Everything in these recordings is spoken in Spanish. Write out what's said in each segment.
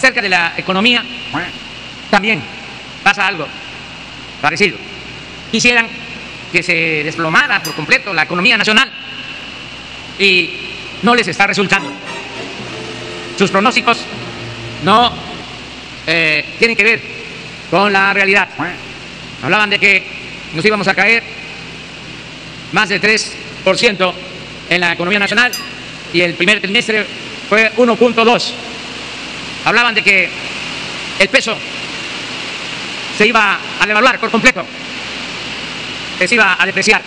Acerca de la economía, también pasa algo parecido. Quisieran que se desplomara por completo la economía nacional y no les está resultando. Sus pronósticos no eh, tienen que ver con la realidad. Hablaban de que nos íbamos a caer más de 3% en la economía nacional y el primer trimestre fue 1.2. Hablaban de que el peso se iba a devaluar por completo, que se iba a depreciar.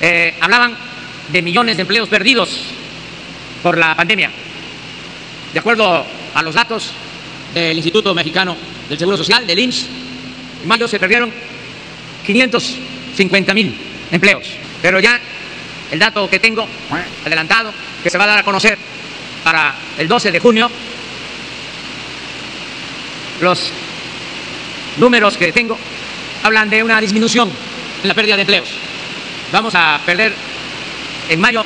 Eh, hablaban de millones de empleos perdidos por la pandemia. De acuerdo a los datos del Instituto Mexicano del Seguro Social, del INSS, en mayo se perdieron 550 mil empleos. Pero ya el dato que tengo adelantado, que se va a dar a conocer para el 12 de junio, los números que tengo hablan de una disminución en la pérdida de empleos. Vamos a perder en mayo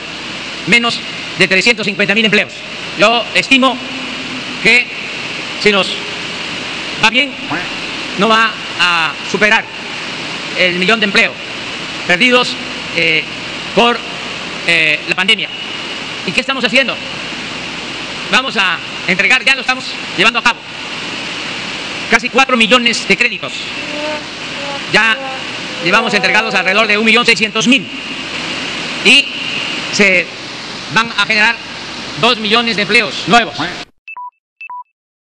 menos de 350 mil empleos. Yo estimo que si nos va bien, no va a superar el millón de empleos perdidos eh, por eh, la pandemia. ¿Y qué estamos haciendo? Vamos a entregar, ya lo estamos llevando a cabo, casi 4 millones de créditos. Ya llevamos entregados alrededor de 1.600.000 y se van a generar 2 millones de empleos nuevos.